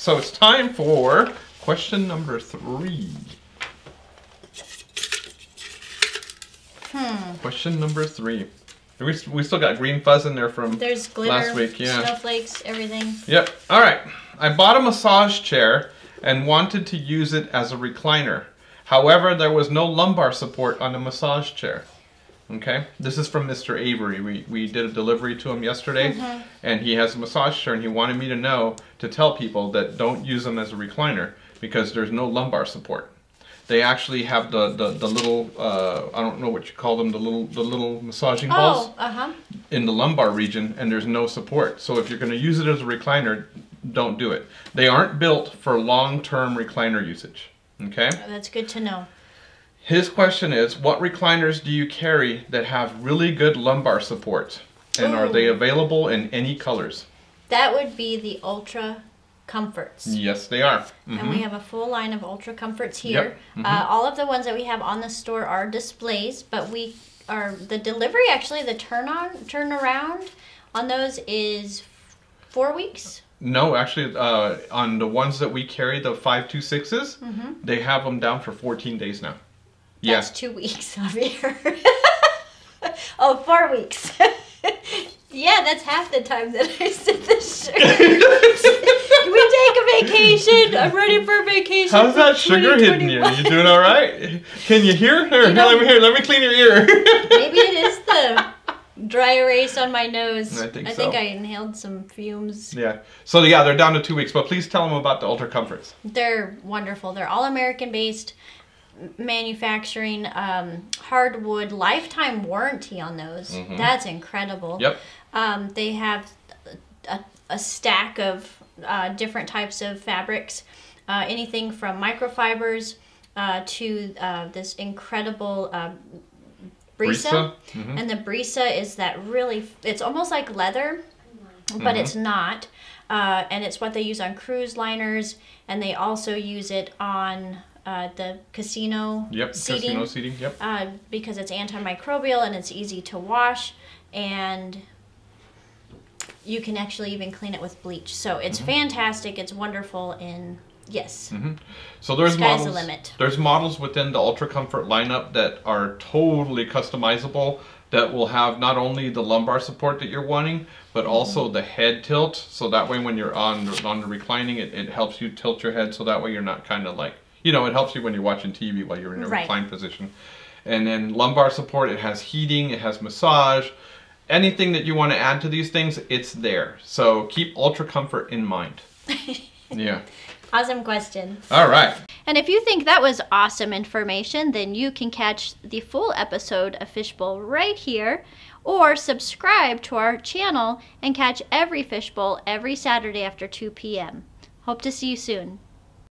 so it's time for question number three. Hmm. Question number three. We, we still got green fuzz in there from There's glitter, last week, yeah. snowflakes, everything. Yep. All right. I bought a massage chair and wanted to use it as a recliner. However, there was no lumbar support on the massage chair. Okay. This is from Mr. Avery. We, we did a delivery to him yesterday, Mhm. and he has a massage chair, and he wanted me to know to tell people that don't use them as a recliner because there's no lumbar support. They actually have the, the, the little uh, I don't know what you call them the little the little massaging balls Oh, uh huh. in the lumbar region and there's no support. So if you're going to use it as a recliner, don't do it. They aren't built for long-term recliner usage. Okay? That's good to know. His question is, what recliners do you carry that have really good lumbar support? And are they available in any colors? That would be the Ultra Comforts. Yes, they are. And Mhm. we have a full line of UltraComforts here. Yep. Mhm. Uh, all of the ones that we have on the store are displays, but we are the delivery actually the turn on turn around on those is four weeks. No, actually, uh, on the ones that we carry, the 526s, Mm-hmm. they have them down for 14 days now. That's two weeks of here. oh, four weeks. yeah, that's half the time that I sit this shirt. we take a vacation. I'm ready for a vacation. How's that sugar hitting you? 2021. You doing all right? Can you hear? Here, You know- let me hear. Let me clean your ear. Maybe it is the dry erase on my nose. I think I think. I inhaled some fumes. Yeah. So yeah, they're down to two weeks. But please tell them about the UltraComforts. They're wonderful. They're all American based manufacturing um, hardwood lifetime warranty on those Mhm. that's incredible Yep. um, they have a, a stack of uh, different types of fabrics uh, anything from microfibers uh, to uh, this incredible uh, brisa, Mhm. and the brisa is that really it's almost like leather but Mhm. it's not uh, and it's what they use on cruise liners and they also use it on uh, the casino Yep. seating Casino seating. Yep. uh, because it's antimicrobial and it's easy to wash and you can actually even clean it with bleach so it's Mm-hmm. fantastic it's wonderful in yes hmm So there's Sky's the models. limit. There's models within the UltraComfort lineup that are totally customizable. That will have not only the lumbar support that you're wanting, but Mm-hmm. also the head tilt. So that way, when you're on on the reclining, it, it helps you tilt your head. So that way, you're not kind of like you know, it helps you when you're watching TV while you're in a Right. reclined position. And then lumbar support, it has heating, it has massage. Anything that you want to add to these things, it's there. So keep UltraComfort in mind. yeah. awesome question All right. And if you think that was awesome information, then you can catch the full episode of Fishbowl right here or subscribe to our channel and catch every Fishbowl every Saturday after 2 p.m. Hope to see you soon.